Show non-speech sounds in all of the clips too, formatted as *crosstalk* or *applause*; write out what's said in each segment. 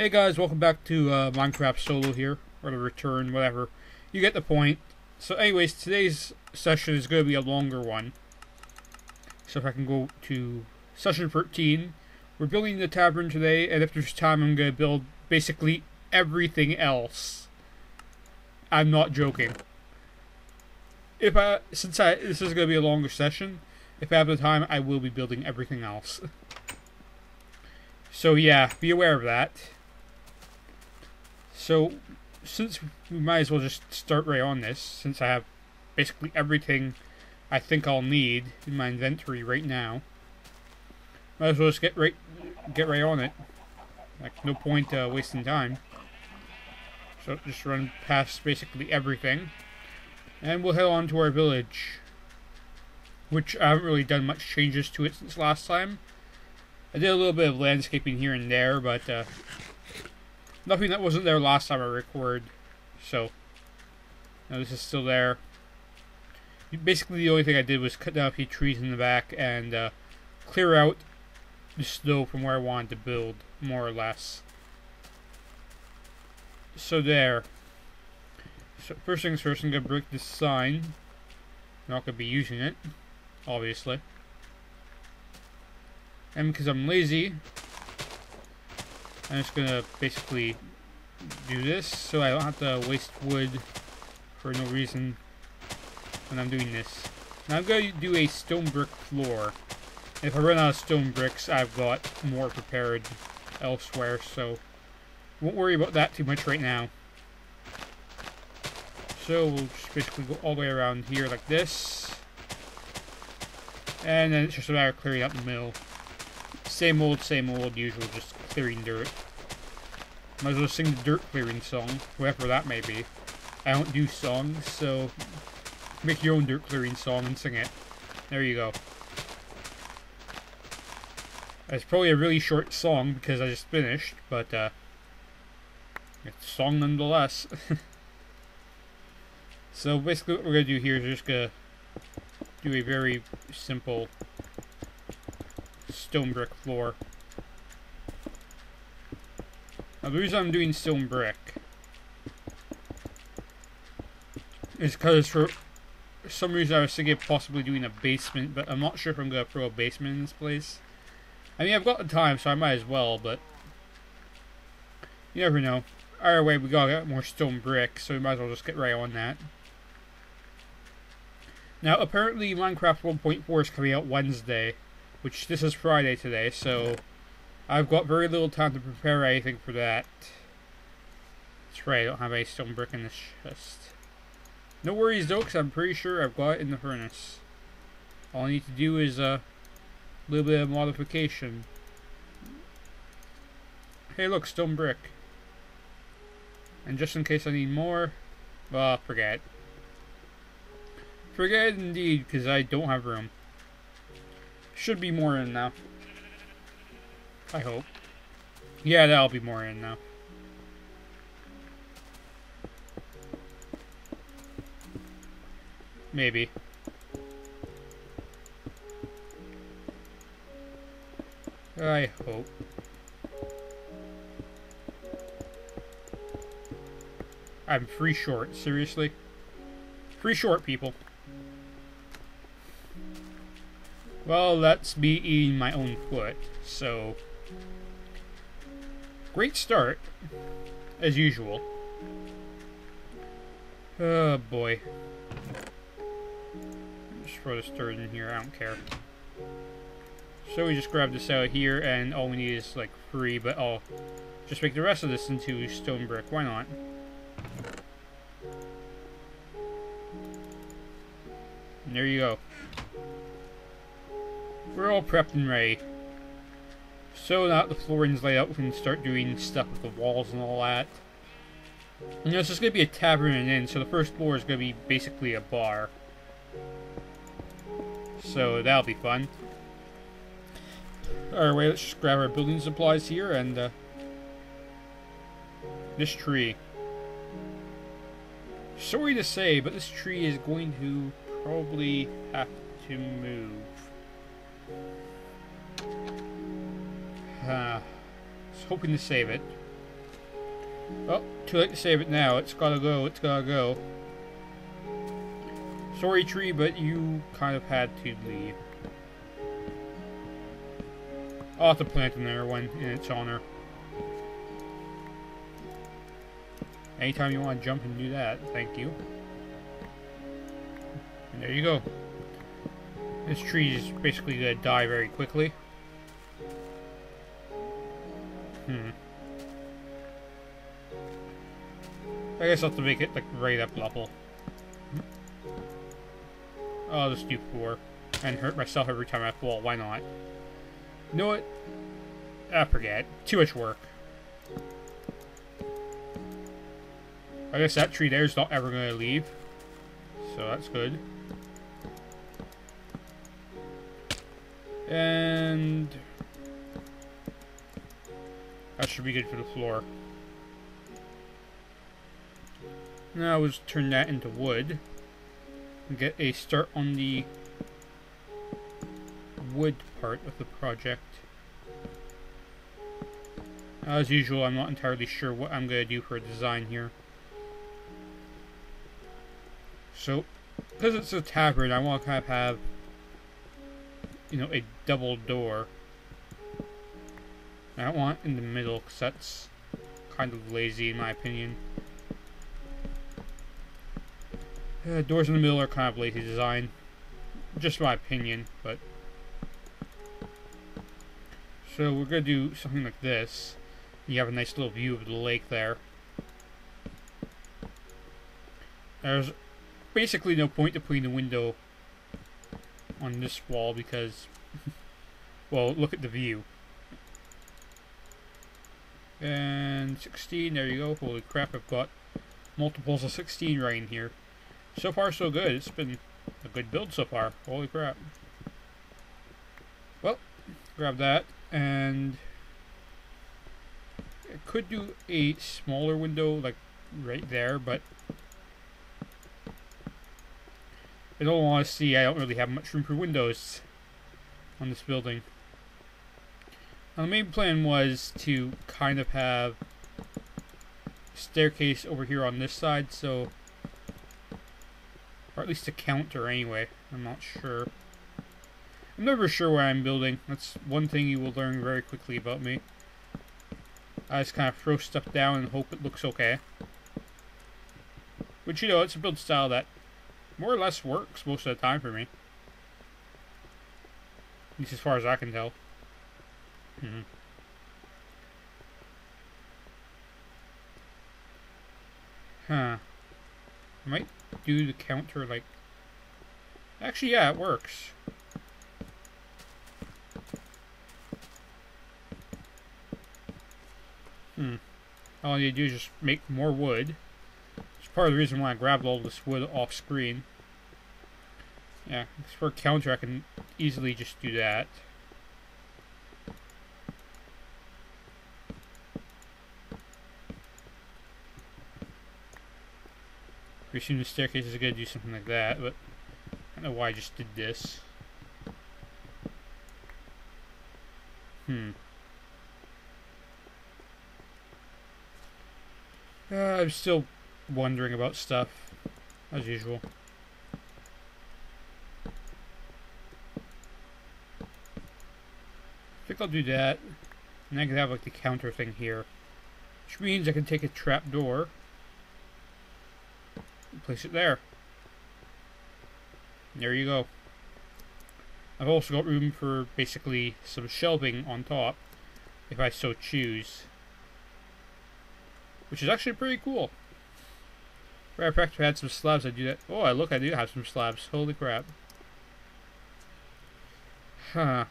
Hey guys, welcome back to uh, Minecraft Solo here, or the return, whatever. You get the point. So anyways, today's session is going to be a longer one. So if I can go to session 13, we're building the tavern today, and if there's time I'm going to build basically everything else. I'm not joking. If I, since I, this is going to be a longer session, if I have the time, I will be building everything else. *laughs* So yeah, be aware of that. So, since we might as well just start right on this, since I have basically everything I think I'll need in my inventory right now, might as well just get right get right on it. Like, no point uh, wasting time. So just run past basically everything, and we'll head on to our village, which I haven't really done much changes to it since last time. I did a little bit of landscaping here and there, but uh, Nothing that wasn't there last time I recorded. So, now this is still there. Basically, the only thing I did was cut down a few trees in the back and uh, clear out the snow from where I wanted to build, more or less. So there. So first things first, I'm to break this sign. I'm not to be using it, obviously. And because I'm lazy, I'm just gonna basically do this so I don't have to waste wood for no reason when I'm doing this. Now I'm to do a stone brick floor. If I run out of stone bricks, I've got more prepared elsewhere, so won't worry about that too much right now. So we'll just basically go all the way around here like this. And then it's just a matter of clearing out the middle. Same old, same old, usual, just clearing dirt. Might as well sing the dirt clearing song, whoever that may be. I don't do songs, so make your own dirt clearing song and sing it. There you go. It's probably a really short song because I just finished, but uh, it's a song nonetheless. *laughs* so basically what we're going to do here is just going to do a very simple stone brick floor. The reason I'm doing stone brick is because for some reason I was thinking of possibly doing a basement, but I'm not sure if I'm going to throw a basement in this place. I mean, I've got the time, so I might as well, but you never know. Either way, we get more stone brick, so we might as well just get right on that. Now, apparently Minecraft 1.4 is coming out Wednesday, which this is Friday today, so I've got very little time to prepare anything for that. That's right, I don't have any stone brick in this chest. No worries though, because I'm pretty sure I've got it in the furnace. All I need to do is uh, a little bit of modification. Hey look, stone brick. And just in case I need more, well, forget. Forget indeed, because I don't have room. Should be more in now. I hope. Yeah, that'll be more in now. Maybe. I hope. I'm free short, seriously? Free short, people. Well, that's me eating my own foot, so... Great start, as usual. Oh boy. Just throw this dirt in here, I don't care. So we just grab this out here, and all we need is like three, but I'll just make the rest of this into stone brick. Why not? And there you go. We're all prepped and ready. So now that the flooring's laid out, we can start doing stuff with the walls and all that. You know, this is going to be a tavern and inn, so the first floor is going to be basically a bar. So that'll be fun. Alright, wait, let's just grab our building supplies here and, uh, This tree. Sorry to say, but this tree is going to probably have to move. Uh, was hoping to save it. Oh, too late to save it now. It's gotta go. It's gotta go. Sorry, tree, but you kind of had to leave. I'll have to plant another one in its honor. Anytime you want to jump and do that, thank you. And there you go. This tree is basically going to die very quickly. Hmm. I guess I'll have to make it like right up level. I'll just do four. And hurt myself every time I fall. Why not? You know what? I forget. Too much work. I guess that tree there is not ever going to leave. So that's good. And... That should be good for the floor. Now let's turn that into wood. Get a start on the wood part of the project. As usual, I'm not entirely sure what I'm going to do for a design here. So, because it's a tavern, I want to kind of have, you know, a double door. I don't want in the middle, because that's kind of lazy in my opinion. Uh, doors in the middle are kind of lazy design. Just my opinion, but... So we're going to do something like this. You have a nice little view of the lake there. There's basically no point to putting the window on this wall because, *laughs* well, look at the view. And 16, there you go. Holy crap, I've got multiples of 16 right in here. So far, so good. It's been a good build so far. Holy crap. Well, grab that, and I could do a smaller window, like right there, but in all honesty, I don't really have much room for windows on this building. Now, the main plan was to kind of have staircase over here on this side, so or at least a counter anyway. I'm not sure. I'm never sure where I'm building. That's one thing you will learn very quickly about me. I just kind of throw stuff down and hope it looks okay. But you know, it's a build style that more or less works most of the time for me. At least as far as I can tell. Mm -hmm. Huh. I might do the counter like... Actually, yeah, it works. Hmm. All I need to do is just make more wood It's part of the reason why I grabbed all this wood off screen. Yeah, for a counter I can easily just do that. We assume the staircase is going to do something like that, but I don't know why I just did this. Hmm. Uh, I'm still wondering about stuff, as usual. I think I'll do that. And I can have like the counter thing here. Which means I can take a trap door place it there. There you go. I've also got room for basically some shelving on top if I so choose. Which is actually pretty cool. If I had some slabs, I'd do that. Oh, I look, I do have some slabs. Holy crap. Huh.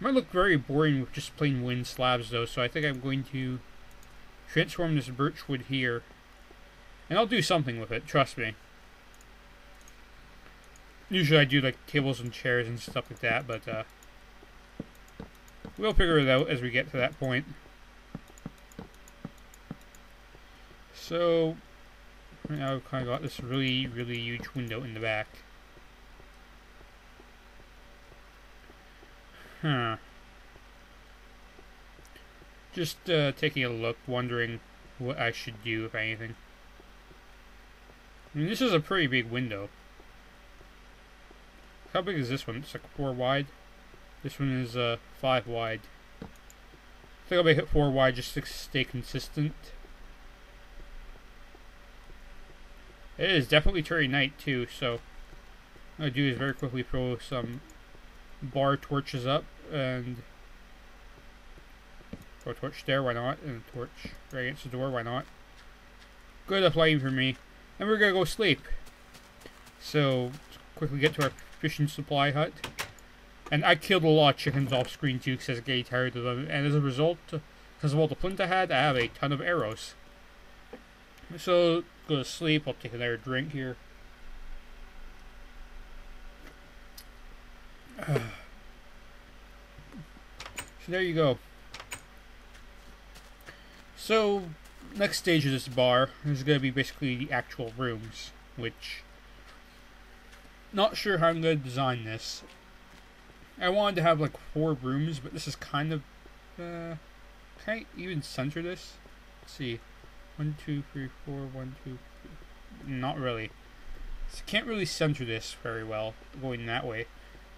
Might look very boring with just plain wind slabs, though, so I think I'm going to transform this birch wood here. And I'll do something with it, trust me. Usually I do, like, tables and chairs and stuff like that, but, uh... We'll figure it out as we get to that point. So, now I've kind of got this really, really huge window in the back. Huh. Just uh, taking a look, wondering what I should do, if anything. I mean, this is a pretty big window. How big is this one? It's like 4 wide. This one is uh, 5 wide. I think I'll make it 4 wide just to stay consistent. It is definitely turning night too, so what I'll do is very quickly throw some bar torches up and throw a torch there, why not? And a torch right against the door, why not? Good enough lighting for me. And we're gonna go sleep. So quickly get to our fishing supply hut. And I killed a lot of chickens off screen too because I was getting tired of them. And as a result, because of all the flint I had, I have a ton of arrows. So go to sleep. I'll take another drink here. *sighs* so there you go. So next stage of this bar is going to be basically the actual rooms, which not sure how I'm going to design this. I wanted to have like four rooms, but this is kind of uh, can I even center this? Let's see. One, two, three, four, one, two, three. Not really. So can't really center this very well going that way.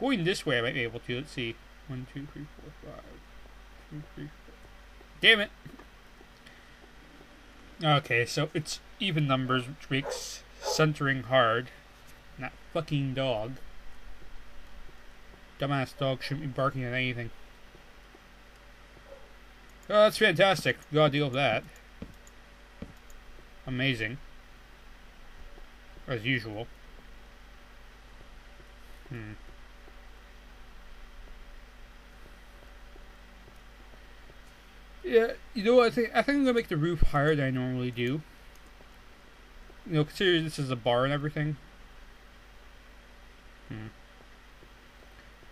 Going this way I might be able to. Let's see. One, two, three, four, five. Two, three, four. Damn it! Okay, so it's even numbers, which makes centering hard. That fucking dog. Dumbass dog shouldn't be barking at anything. Oh, that's fantastic. Gotta deal with that. Amazing. As usual. Hmm. Yeah, you know what I think? I think I'm gonna make the roof higher than I normally do. You know, considering this is a bar and everything. Hmm.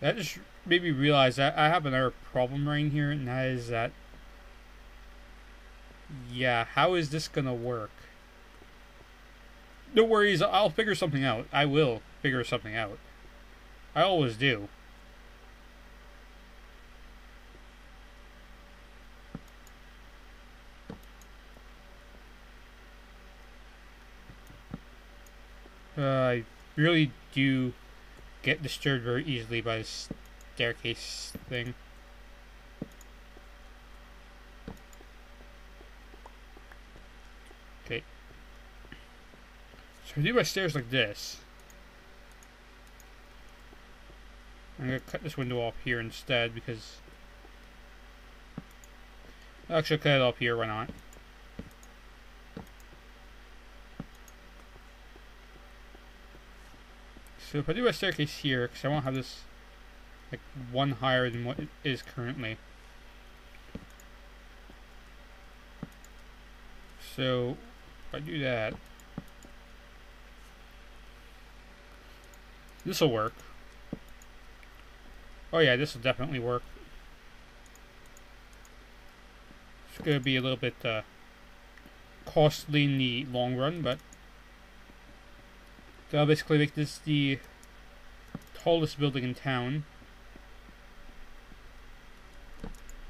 That just made me realize that I have another problem right here, and that is that. Yeah, how is this gonna work? No worries, I'll figure something out. I will figure something out. I always do. Uh, I really do get disturbed very easily by this staircase thing. Okay. So I do my stairs like this. I'm gonna cut this window off here instead because actually cut it off here, why not? So if I do a staircase here, because I won't have this like one higher than what it is currently. So if I do that, this will work. Oh yeah, this will definitely work. It's going to be a little bit uh, costly in the long run, but so I'll basically make this the tallest building in town.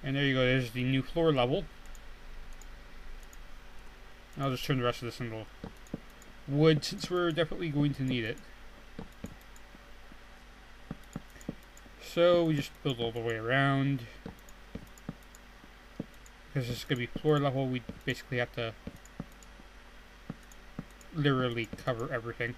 And there you go, there's the new floor level. I'll just turn the rest of this into wood since we're definitely going to need it. So we just build all the way around. Because this is going to be floor level, we basically have to literally cover everything.